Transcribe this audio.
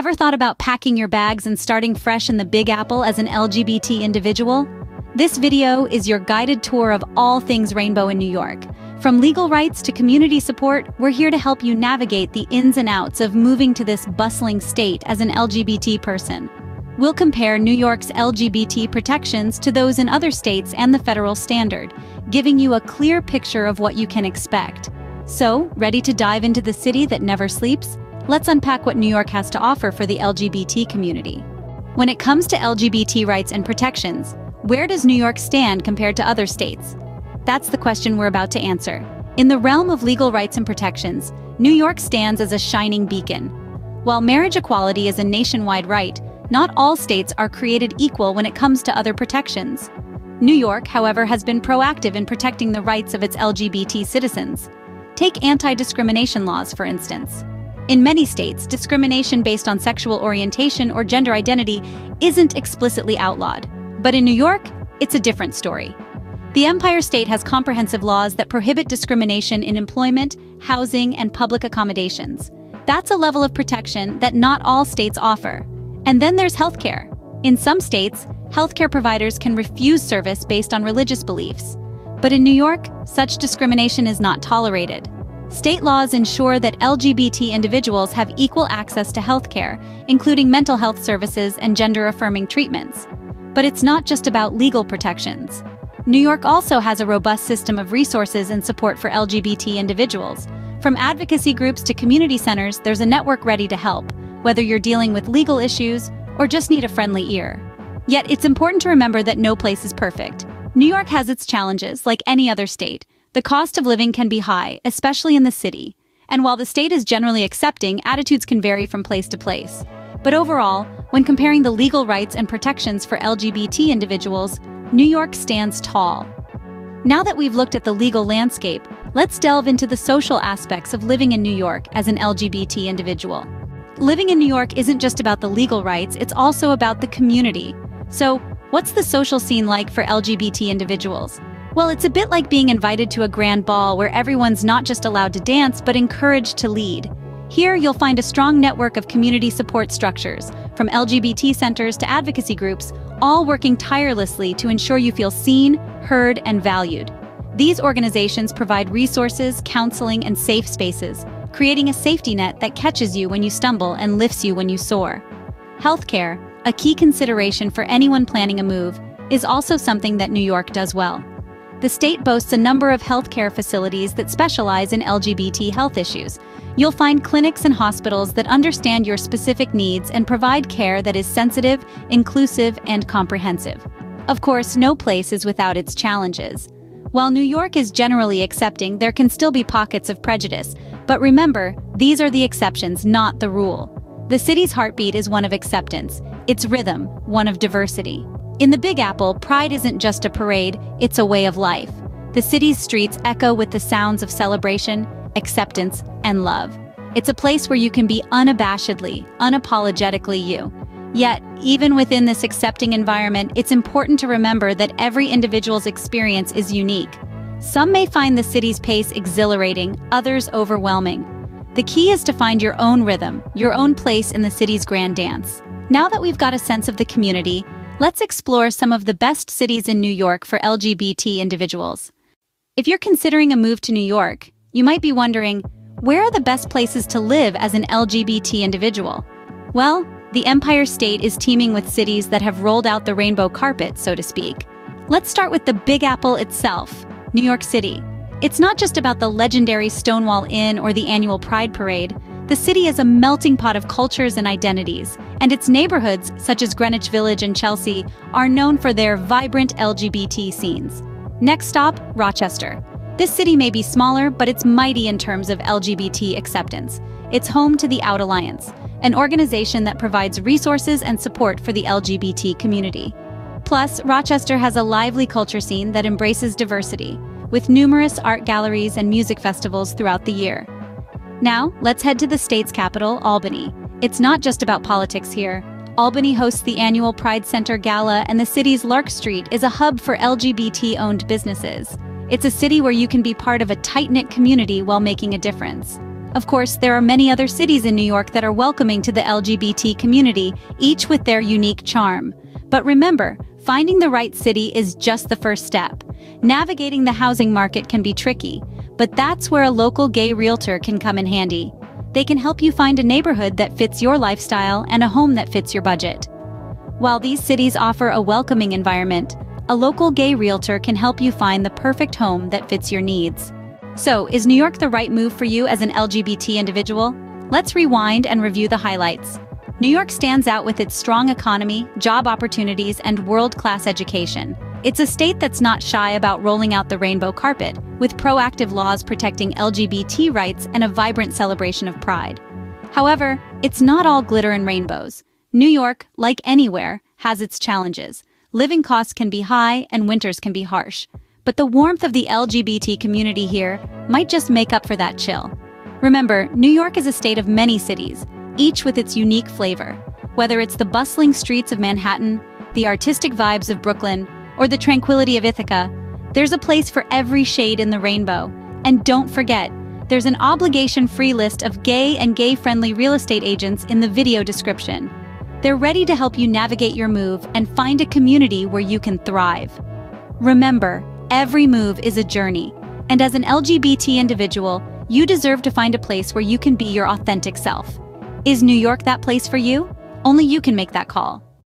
Ever thought about packing your bags and starting fresh in the Big Apple as an LGBT individual? This video is your guided tour of all things rainbow in New York. From legal rights to community support, we're here to help you navigate the ins and outs of moving to this bustling state as an LGBT person. We'll compare New York's LGBT protections to those in other states and the federal standard, giving you a clear picture of what you can expect. So, ready to dive into the city that never sleeps? Let's unpack what New York has to offer for the LGBT community. When it comes to LGBT rights and protections, where does New York stand compared to other states? That's the question we're about to answer. In the realm of legal rights and protections, New York stands as a shining beacon. While marriage equality is a nationwide right, not all states are created equal when it comes to other protections. New York, however, has been proactive in protecting the rights of its LGBT citizens. Take anti-discrimination laws, for instance. In many states, discrimination based on sexual orientation or gender identity isn't explicitly outlawed. But in New York, it's a different story. The Empire State has comprehensive laws that prohibit discrimination in employment, housing, and public accommodations. That's a level of protection that not all states offer. And then there's healthcare. In some states, healthcare providers can refuse service based on religious beliefs. But in New York, such discrimination is not tolerated. State laws ensure that LGBT individuals have equal access to healthcare, including mental health services and gender-affirming treatments. But it's not just about legal protections. New York also has a robust system of resources and support for LGBT individuals. From advocacy groups to community centers, there's a network ready to help, whether you're dealing with legal issues or just need a friendly ear. Yet it's important to remember that no place is perfect. New York has its challenges, like any other state, the cost of living can be high, especially in the city. And while the state is generally accepting, attitudes can vary from place to place. But overall, when comparing the legal rights and protections for LGBT individuals, New York stands tall. Now that we've looked at the legal landscape, let's delve into the social aspects of living in New York as an LGBT individual. Living in New York isn't just about the legal rights, it's also about the community. So, what's the social scene like for LGBT individuals? Well, it's a bit like being invited to a grand ball where everyone's not just allowed to dance, but encouraged to lead. Here, you'll find a strong network of community support structures, from LGBT centers to advocacy groups, all working tirelessly to ensure you feel seen, heard, and valued. These organizations provide resources, counseling, and safe spaces, creating a safety net that catches you when you stumble and lifts you when you soar. Healthcare, a key consideration for anyone planning a move, is also something that New York does well. The state boasts a number of healthcare facilities that specialize in LGBT health issues. You'll find clinics and hospitals that understand your specific needs and provide care that is sensitive, inclusive, and comprehensive. Of course, no place is without its challenges. While New York is generally accepting, there can still be pockets of prejudice. But remember, these are the exceptions, not the rule. The city's heartbeat is one of acceptance, its rhythm, one of diversity. In the Big Apple, pride isn't just a parade, it's a way of life. The city's streets echo with the sounds of celebration, acceptance, and love. It's a place where you can be unabashedly, unapologetically you. Yet, even within this accepting environment, it's important to remember that every individual's experience is unique. Some may find the city's pace exhilarating, others overwhelming. The key is to find your own rhythm, your own place in the city's grand dance. Now that we've got a sense of the community, let's explore some of the best cities in New York for LGBT individuals. If you're considering a move to New York, you might be wondering, where are the best places to live as an LGBT individual? Well, the Empire State is teeming with cities that have rolled out the rainbow carpet, so to speak. Let's start with the Big Apple itself, New York City. It's not just about the legendary Stonewall Inn or the annual Pride Parade. The city is a melting pot of cultures and identities, and its neighborhoods, such as Greenwich Village and Chelsea, are known for their vibrant LGBT scenes. Next stop, Rochester. This city may be smaller, but it's mighty in terms of LGBT acceptance. It's home to the Out Alliance, an organization that provides resources and support for the LGBT community. Plus, Rochester has a lively culture scene that embraces diversity, with numerous art galleries and music festivals throughout the year. Now, let's head to the state's capital, Albany. It's not just about politics here. Albany hosts the annual Pride Center Gala, and the city's Lark Street is a hub for LGBT owned businesses. It's a city where you can be part of a tight knit community while making a difference. Of course, there are many other cities in New York that are welcoming to the LGBT community, each with their unique charm. But remember, finding the right city is just the first step. Navigating the housing market can be tricky, but that's where a local gay realtor can come in handy. They can help you find a neighborhood that fits your lifestyle and a home that fits your budget. While these cities offer a welcoming environment, a local gay realtor can help you find the perfect home that fits your needs. So, is New York the right move for you as an LGBT individual? Let's rewind and review the highlights. New York stands out with its strong economy, job opportunities, and world-class education. It's a state that's not shy about rolling out the rainbow carpet, with proactive laws protecting LGBT rights and a vibrant celebration of pride. However, it's not all glitter and rainbows. New York, like anywhere, has its challenges. Living costs can be high and winters can be harsh. But the warmth of the LGBT community here might just make up for that chill. Remember, New York is a state of many cities, each with its unique flavor. Whether it's the bustling streets of Manhattan, the artistic vibes of Brooklyn, or the tranquility of Ithaca, there's a place for every shade in the rainbow. And don't forget, there's an obligation-free list of gay and gay-friendly real estate agents in the video description. They're ready to help you navigate your move and find a community where you can thrive. Remember, Every move is a journey, and as an LGBT individual, you deserve to find a place where you can be your authentic self. Is New York that place for you? Only you can make that call.